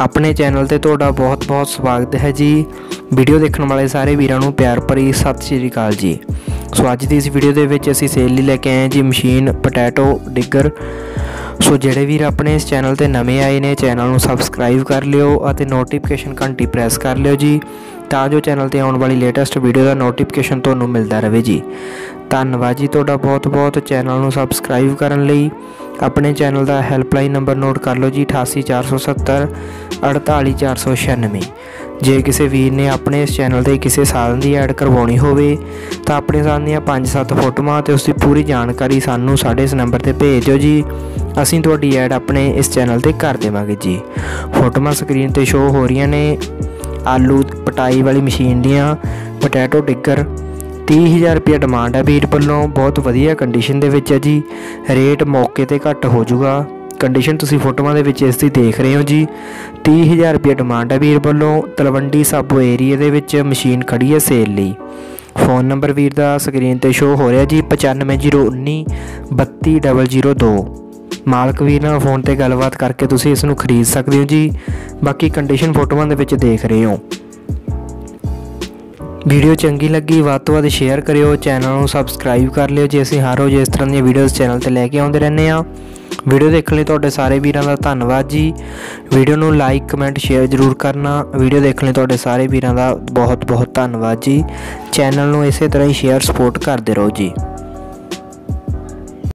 ਆਪਣੇ ਚੈਨਲ ਤੇ ਤੁਹਾਡਾ ਬਹੁਤ-ਬਹੁਤ ਸਵਾਗਤ ਹੈ ਜੀ। ਵੀਡੀਓ ਦੇਖਣ ਵਾਲੇ ਸਾਰੇ ਵੀਰਾਂ ਨੂੰ ਪਿਆਰ ਭਰੀ ਸਤਿ ਸ਼੍ਰੀ ਅਕਾਲ ਜੀ। ਸੋ ਅੱਜ ਦੀ ਇਸ ਵੀਡੀਓ ਦੇ ਵਿੱਚ ਅਸੀਂ ਸੇਲ ਲਈ ਲੈ ਕੇ ਆਏ ਹਾਂ ਜੀ ਮਸ਼ੀਨ, ਪੋਟੈਟੋ, ਡਿੱਗਰ ਸੋ ਜਿਹੜੇ ਵੀਰ ਆਪਣੇ ਇਸ ਚੈਨਲ ਤੇ ਨਵੇਂ ਆਏ ਨੇ, ਚੈਨਲ ਨੂੰ ਸਬਸਕ੍ਰਾਈਬ ਕਰ ਲਿਓ ਅਤੇ ਨੋਟੀਫਿਕੇਸ਼ਨ ਘੰਟੀ ਪ੍ਰੈਸ ਕਰ ਲਿਓ ਜੀ, ਤਾਂ ਜੋ ਚੈਨਲ ਤੇ ਆਉਣ ਵਾਲੀ ਲੇਟੈਸਟ ਵੀਡੀਓ ਦਾ ਨੋਟੀਫਿਕੇਸ਼ਨ ਤੁਹਾਨੂੰ ਮਿਲਦਾ ਰਹੇ ਜੀ। ਧੰਨਵਾਦ ਜੀ ਤੁਹਾਡਾ ਬਹੁਤ-ਬਹੁਤ ਚੈਨਲ ਨੂੰ ਸਬਸਕ੍ਰਾਈਬ ਕਰਨ ਲਈ। ਆਪਣੇ ਚੈਨਲ ਦਾ ਹੈਲਪਲਾਈਨ ਨੰਬਰ ਨੋਟ ਕਰ ਲਓ ਜੀ 88470 48496 ਜੇ ਕਿਸੇ ਵੀਰ ਨੇ ਆਪਣੇ ਇਸ ਚੈਨਲ ਤੇ ਕਿਸੇ ਸਾਧਨ ਦੀ ਐਡ ਕਰਵਾਉਣੀ ਹੋਵੇ, ਤਾਂ ਆਪਣੇ ਸਾਧਨ ਦੀਆਂ 5-7 ਫੋਟੋਆਂ ਤੇ ਉਸ ਦੀ ਪੂਰੀ ਜਾਣਕਾਰੀ ਸਾਨੂੰ ਸਾਡੇ ਇਸ ਨੰਬਰ ਤੇ ਭੇਜ ਦਿਓ ਜੀ। ਅਸੀਂ ਤੁਹਾਡੀ ਐਡ ਆਪਣੇ ਇਸ ਚੈਨਲ ਤੇ ਕਰ ਦੇਵਾਂਗੇ ਜੀ। ਫੋਟੋਆਂ ਸਕਰੀਨ ਤੇ ਸ਼ੋ ਹੋ ਰਹੀਆਂ ਨੇ। ਆਲੂ ਪਟਾਈ ਵਾਲੀ ਮਸ਼ੀਨ ਦੀਆਂ ਪੋਟੈਟੋ ਡਿੱਗਰ 30000 ਰੁਪਏ ਡਿਮਾਂਡ ਹੈ ਵੀਰ ਵੱਲੋਂ। ਬਹੁਤ ਵਧੀਆ ਕੰਡੀਸ਼ਨ ਦੇ ਵਿੱਚ ਹੈ ਜੀ। ਰੇਟ ਮੌਕੇ ਤੇ ਘੱਟ ਹੋ ਜਾਊਗਾ। ਕੰਡੀਸ਼ਨ ਤੁਸੀਂ ਫੋਟੋਆਂ ਦੇ ਵਿੱਚ ਇਸ ਦੀ ਦੇਖ ਰਹੇ ਹੋ ਜੀ। 30000 ਰੁਪਏ ਡਿਮਾਂਡ ਹੈ ਵੀਰ ਵੱਲੋਂ। ਤਲਵੰਡੀ ਸਾਬੋ ਏਰੀਆ ਦੇ ਵਿੱਚ ਮਸ਼ੀਨ ਖੜੀ ਹੈ ਸੇਲ ਲਈ। ਫੋਨ ਨੰਬਰ ਵੀਰ ਦਾ ਸਕਰੀਨ ਤੇ ਸ਼ੋ ਹੋ ਰਿਹਾ ਜੀ। 9509 32002 ਮਾਲਕ ਵੀਰ ਨਾਲ ਫੋਨ ਤੇ ਗੱਲਬਾਤ ਕਰਕੇ ਤੁਸੀਂ ਇਸ ਨੂੰ ਖਰੀਦ ਸਕਦੇ ਹੋ ਜੀ। ਬਾਕੀ ਕੰਡੀਸ਼ਨ ਫੋਟੋਆਂ ਦੇ ਵਿੱਚ ਦੇਖ ਰਹੇ ਹੋ। ਵੀਡੀਓ ਚੰਗੀ ਲੱਗੀ, ਵੱਧ ਤੋਂ ਵੱਧ ਸ਼ੇਅਰ ਕਰਿਓ ਚੈਨਲ ਨੂੰ ਸਬਸਕ੍ਰਾਈਬ ਕਰ ਲਿਓ ਜੇ ਅਸੀਂ ਹਰ ਰੋਜ਼ ਇਸ ਤਰ੍ਹਾਂ ਦੀਆਂ ਵੀਡੀਓਜ਼ ਚੈਨਲ ਤੇ ਲੈ ਕੇ ਆਉਂਦੇ ਰਹਿੰਦੇ ਆ ਵੀਡੀਓ ਦੇਖਣ ਲਈ ਤੁਹਾਡੇ ਸਾਰੇ ਵੀਰਾਂ ਦਾ ਧੰਨਵਾਦ ਜੀ। ਵੀਡੀਓ ਨੂੰ ਲਾਈਕ ਕਮੈਂਟ ਸ਼ੇਅਰ ਜ਼ਰੂਰ ਕਰਨਾ। ਵੀਡੀਓ ਦੇਖਣ ਲਈ ਤੁਹਾਡੇ ਸਾਰੇ ਵੀਰਾਂ ਦਾ ਬਹੁਤ ਬਹੁਤ ਧੰਨਵਾਦ ਜੀ। ਚੈਨਲ ਨੂੰ ਇਸੇ ਤਰ੍ਹਾਂ ਹੀ ਸ਼ੇਅਰ ਸਪੋਰਟ ਕਰਦੇ ਰਹੋ ਜੀ।